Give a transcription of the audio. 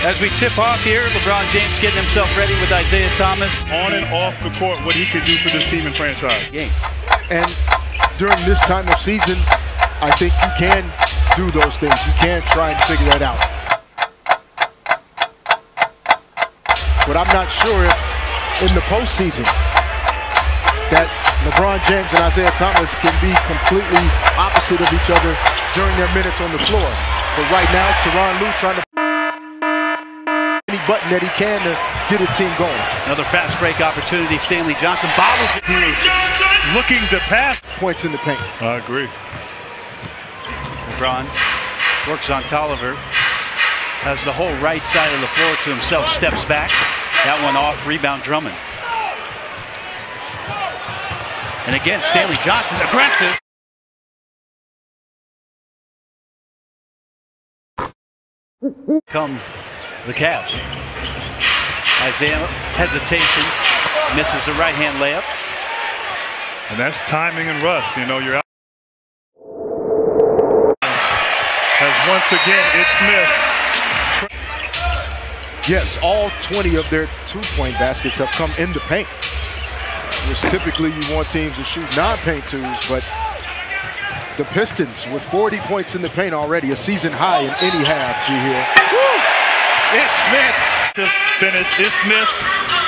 As we tip off here, LeBron James getting himself ready with Isaiah Thomas. On and off the court, what he can do for this team and franchise. Game. And during this time of season, I think you can do those things. You can try and figure that out. But I'm not sure if in the postseason that LeBron James and Isaiah Thomas can be completely opposite of each other during their minutes on the floor. But right now, Tyronn Lue trying to any button that he can to get his team going. Another fast break opportunity. Stanley Johnson bobbles it. He was looking to pass. Points in the paint. I agree. LeBron works on Tolliver. Has the whole right side of the floor to himself. Steps back. That one off. Rebound Drummond. And again, Stanley Johnson aggressive. Come the Cavs. Isaiah hesitation. Misses the right hand layup. And that's timing and rust. You know, you're out. As once again, it's Smith. Yes, all 20 of their two-point baskets have come in the paint. Which typically you want teams to shoot non-paint twos, but the Pistons with 40 points in the paint already, a season high in any half, G here. It's Smith to finish. It's Smith